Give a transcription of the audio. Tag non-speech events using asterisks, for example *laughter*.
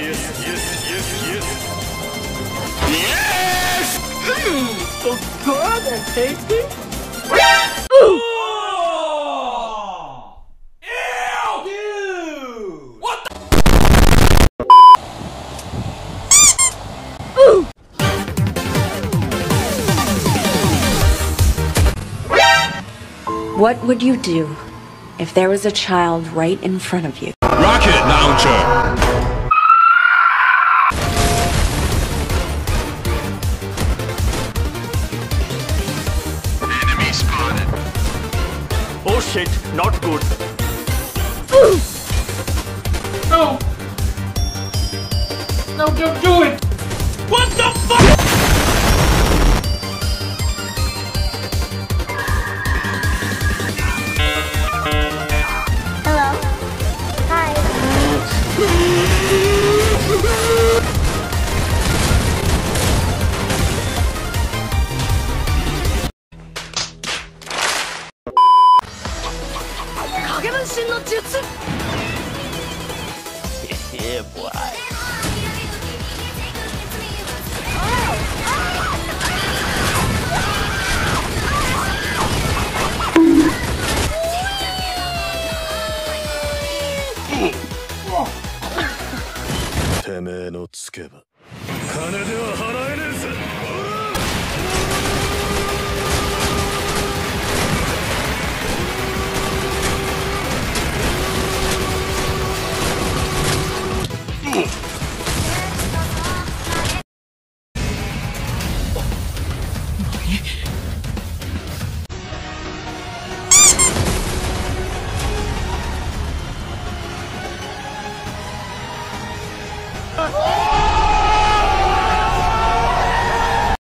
yes, yes, yes, yes. yes So good and tasty. What would you do if there was a child right in front of you? Rocket launcher. Oh shit, not good. No! No, don't do it! What the fuck? Yeah, boy. " *laughs* てめえのつけば金では Oh! *laughs*